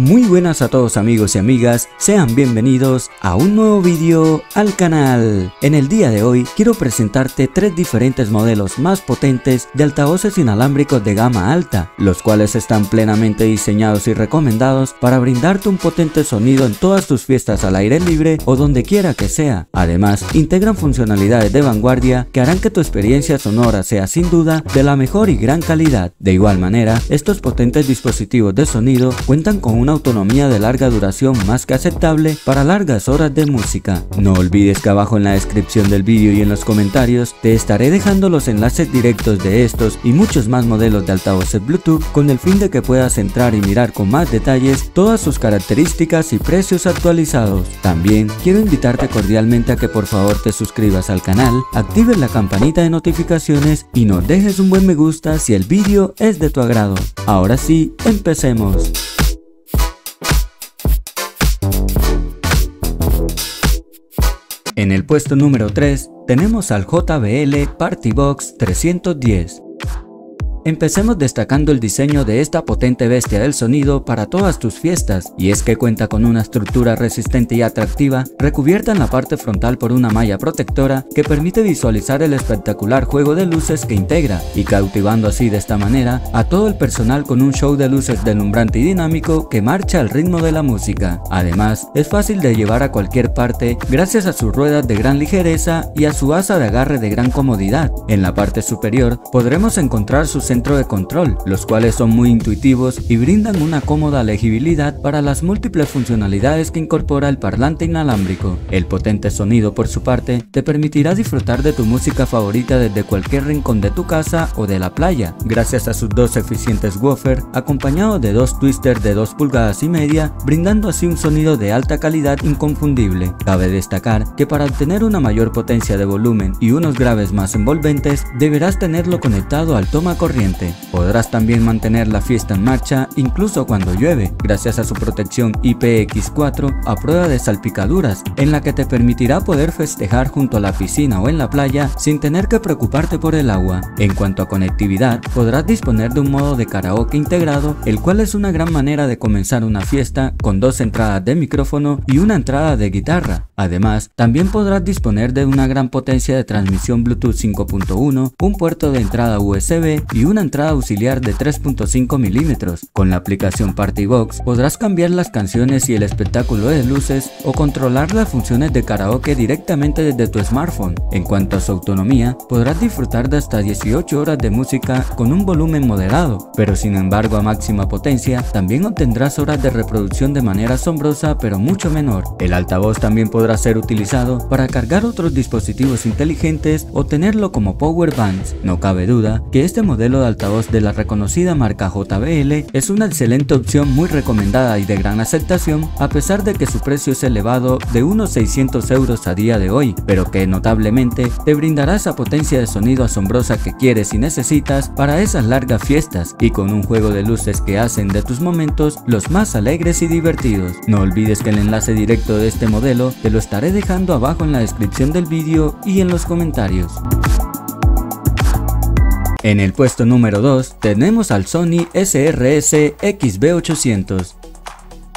Muy buenas a todos amigos y amigas, sean bienvenidos a un nuevo vídeo al canal. En el día de hoy quiero presentarte tres diferentes modelos más potentes de altavoces inalámbricos de gama alta, los cuales están plenamente diseñados y recomendados para brindarte un potente sonido en todas tus fiestas al aire libre o donde quiera que sea. Además, integran funcionalidades de vanguardia que harán que tu experiencia sonora sea sin duda de la mejor y gran calidad. De igual manera, estos potentes dispositivos de sonido cuentan con una autonomía de larga duración más que aceptable para largas horas de música. No olvides que abajo en la descripción del vídeo y en los comentarios te estaré dejando los enlaces directos de estos y muchos más modelos de altavoces Bluetooth con el fin de que puedas entrar y mirar con más detalles todas sus características y precios actualizados. También quiero invitarte cordialmente a que por favor te suscribas al canal, actives la campanita de notificaciones y nos dejes un buen me gusta si el vídeo es de tu agrado. Ahora sí, empecemos. En el puesto número 3 tenemos al JBL Party Box 310. Empecemos destacando el diseño de esta potente bestia del sonido para todas tus fiestas, y es que cuenta con una estructura resistente y atractiva, recubierta en la parte frontal por una malla protectora que permite visualizar el espectacular juego de luces que integra, y cautivando así de esta manera a todo el personal con un show de luces deslumbrante y dinámico que marcha al ritmo de la música. Además, es fácil de llevar a cualquier parte gracias a sus ruedas de gran ligereza y a su asa de agarre de gran comodidad. En la parte superior podremos encontrar sus centro de control, los cuales son muy intuitivos y brindan una cómoda legibilidad para las múltiples funcionalidades que incorpora el parlante inalámbrico. El potente sonido por su parte te permitirá disfrutar de tu música favorita desde cualquier rincón de tu casa o de la playa, gracias a sus dos eficientes woofer acompañados de dos twisters de 2 pulgadas y media, brindando así un sonido de alta calidad inconfundible. Cabe destacar que para obtener una mayor potencia de volumen y unos graves más envolventes, deberás tenerlo conectado al toma corriente Podrás también mantener la fiesta en marcha incluso cuando llueve, gracias a su protección IPX4 a prueba de salpicaduras, en la que te permitirá poder festejar junto a la piscina o en la playa sin tener que preocuparte por el agua. En cuanto a conectividad, podrás disponer de un modo de karaoke integrado, el cual es una gran manera de comenzar una fiesta con dos entradas de micrófono y una entrada de guitarra. Además, también podrás disponer de una gran potencia de transmisión Bluetooth 5.1, un puerto de entrada USB y una entrada auxiliar de 3.5 milímetros. Con la aplicación Partybox podrás cambiar las canciones y el espectáculo de luces o controlar las funciones de karaoke directamente desde tu smartphone. En cuanto a su autonomía, podrás disfrutar de hasta 18 horas de música con un volumen moderado, pero sin embargo a máxima potencia también obtendrás horas de reproducción de manera asombrosa pero mucho menor. El altavoz también podrá ser utilizado para cargar otros dispositivos inteligentes o tenerlo como power bands. No cabe duda que este modelo altavoz de la reconocida marca JBL es una excelente opción muy recomendada y de gran aceptación a pesar de que su precio es elevado de unos 600 euros a día de hoy, pero que notablemente te brindará esa potencia de sonido asombrosa que quieres y necesitas para esas largas fiestas y con un juego de luces que hacen de tus momentos los más alegres y divertidos. No olvides que el enlace directo de este modelo te lo estaré dejando abajo en la descripción del vídeo y en los comentarios. En el puesto número 2 tenemos al Sony SRS XB800.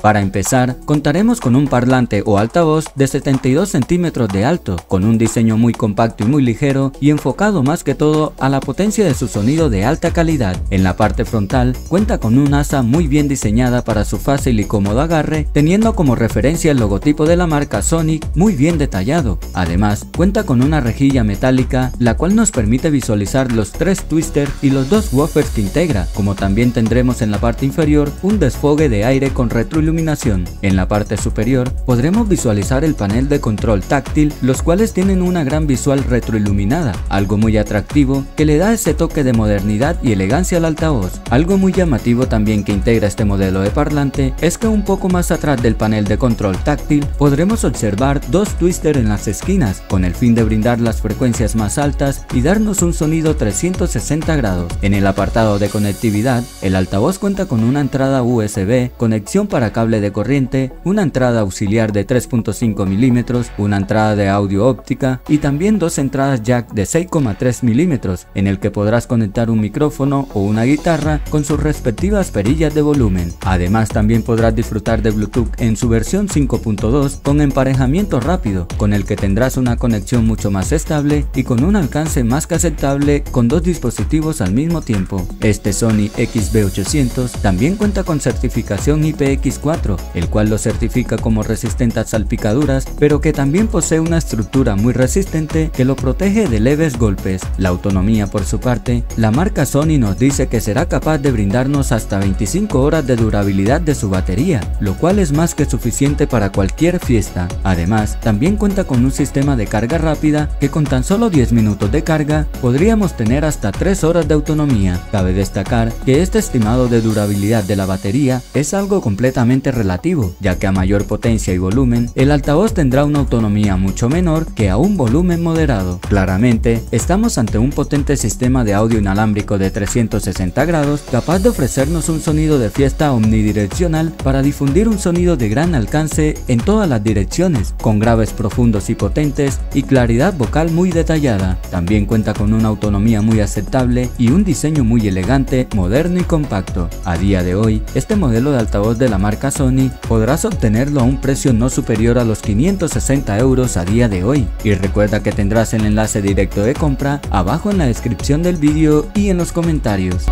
Para empezar, contaremos con un parlante o altavoz de 72 centímetros de alto, con un diseño muy compacto y muy ligero y enfocado más que todo a la potencia de su sonido de alta calidad. En la parte frontal cuenta con un asa muy bien diseñada para su fácil y cómodo agarre, teniendo como referencia el logotipo de la marca Sonic muy bien detallado. Además, cuenta con una rejilla metálica, la cual nos permite visualizar los tres twisters y los dos woofers que integra, como también tendremos en la parte inferior un desfogue de aire con retroiluminación en la parte superior podremos visualizar el panel de control táctil, los cuales tienen una gran visual retroiluminada, algo muy atractivo que le da ese toque de modernidad y elegancia al altavoz. Algo muy llamativo también que integra este modelo de parlante es que un poco más atrás del panel de control táctil podremos observar dos twisters en las esquinas con el fin de brindar las frecuencias más altas y darnos un sonido 360 grados. En el apartado de conectividad, el altavoz cuenta con una entrada USB, conexión para cable cable de corriente, una entrada auxiliar de 3.5 milímetros, una entrada de audio óptica y también dos entradas jack de 6,3 milímetros en el que podrás conectar un micrófono o una guitarra con sus respectivas perillas de volumen. Además también podrás disfrutar de Bluetooth en su versión 5.2 con emparejamiento rápido, con el que tendrás una conexión mucho más estable y con un alcance más que aceptable con dos dispositivos al mismo tiempo. Este Sony XB800 también cuenta con certificación IPX4, el cual lo certifica como resistente a salpicaduras, pero que también posee una estructura muy resistente que lo protege de leves golpes. La autonomía por su parte, la marca Sony nos dice que será capaz de brindarnos hasta 25 horas de durabilidad de su batería, lo cual es más que suficiente para cualquier fiesta. Además, también cuenta con un sistema de carga rápida que con tan solo 10 minutos de carga podríamos tener hasta 3 horas de autonomía. Cabe destacar que este estimado de durabilidad de la batería es algo completamente relativo, ya que a mayor potencia y volumen, el altavoz tendrá una autonomía mucho menor que a un volumen moderado. Claramente, estamos ante un potente sistema de audio inalámbrico de 360 grados capaz de ofrecernos un sonido de fiesta omnidireccional para difundir un sonido de gran alcance en todas las direcciones, con graves profundos y potentes y claridad vocal muy detallada. También cuenta con una autonomía muy aceptable y un diseño muy elegante, moderno y compacto. A día de hoy, este modelo de altavoz de la marca Sony podrás obtenerlo a un precio no superior a los 560 euros a día de hoy. Y recuerda que tendrás el enlace directo de compra abajo en la descripción del vídeo y en los comentarios.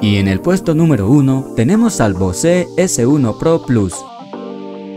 Y en el puesto número 1 tenemos al Bose S1 Pro Plus.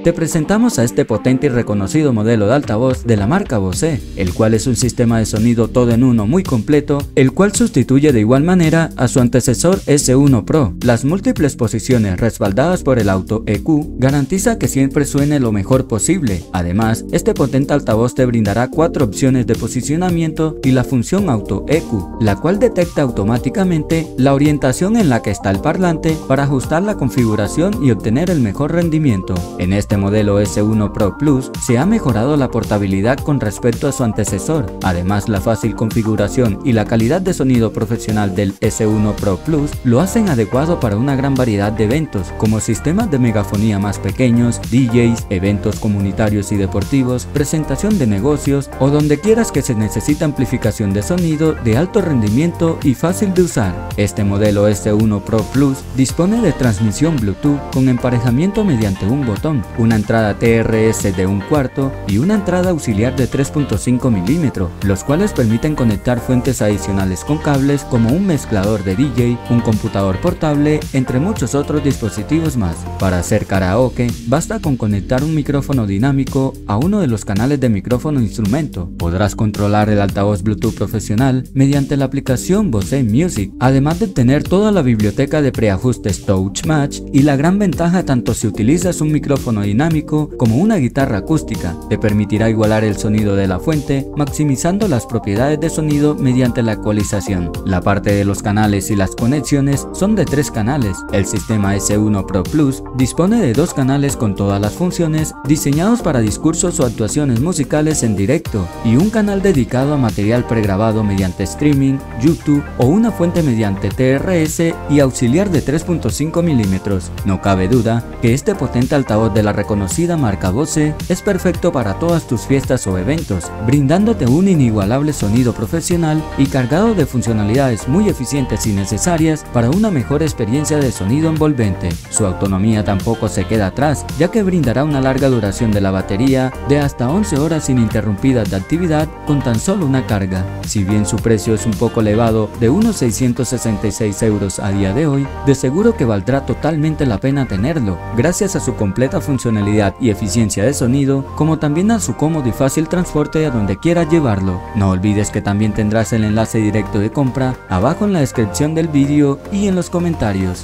Te presentamos a este potente y reconocido modelo de altavoz de la marca Bose, el cual es un sistema de sonido todo en uno muy completo, el cual sustituye de igual manera a su antecesor S1 Pro. Las múltiples posiciones respaldadas por el auto EQ garantiza que siempre suene lo mejor posible. Además, este potente altavoz te brindará cuatro opciones de posicionamiento y la función auto EQ, la cual detecta automáticamente la orientación en la que está el parlante para ajustar la configuración y obtener el mejor rendimiento. En este modelo S1 Pro Plus se ha mejorado la portabilidad con respecto a su antecesor. Además, la fácil configuración y la calidad de sonido profesional del S1 Pro Plus lo hacen adecuado para una gran variedad de eventos, como sistemas de megafonía más pequeños, DJs, eventos comunitarios y deportivos, presentación de negocios o donde quieras que se necesita amplificación de sonido de alto rendimiento y fácil de usar. Este modelo S1 Pro Plus dispone de transmisión Bluetooth con emparejamiento mediante un botón, una entrada TRS de un cuarto y una entrada auxiliar de 3.5 milímetros, los cuales permiten conectar fuentes adicionales con cables como un mezclador de DJ, un computador portable, entre muchos otros dispositivos más. Para hacer karaoke, basta con conectar un micrófono dinámico a uno de los canales de micrófono instrumento. Podrás controlar el altavoz Bluetooth profesional mediante la aplicación Bose Music, además de tener toda la biblioteca de preajustes Touch Match y la gran ventaja tanto si utilizas un micrófono dinámico como una guitarra acústica. Te permitirá igualar el sonido de la fuente, maximizando las propiedades de sonido mediante la ecualización. La parte de los canales y las conexiones son de tres canales. El sistema S1 Pro Plus dispone de dos canales con todas las funciones diseñados para discursos o actuaciones musicales en directo y un canal dedicado a material pregrabado mediante streaming, YouTube o una fuente mediante TRS y auxiliar de 3.5 milímetros. No cabe duda que este potente altavoz de la reconocida marca Bose es perfecto para todas tus fiestas o eventos, brindándote un inigualable sonido profesional y cargado de funcionalidades muy eficientes y necesarias para una mejor experiencia de sonido envolvente. Su autonomía tampoco se queda atrás, ya que brindará una larga duración de la batería de hasta 11 horas ininterrumpidas de actividad con tan solo una carga. Si bien su precio es un poco elevado de unos 666 euros a día de hoy, de seguro que valdrá totalmente la pena tenerlo, gracias a su completa y eficiencia de sonido, como también a su cómodo y fácil transporte a donde quieras llevarlo. No olvides que también tendrás el enlace directo de compra abajo en la descripción del vídeo y en los comentarios.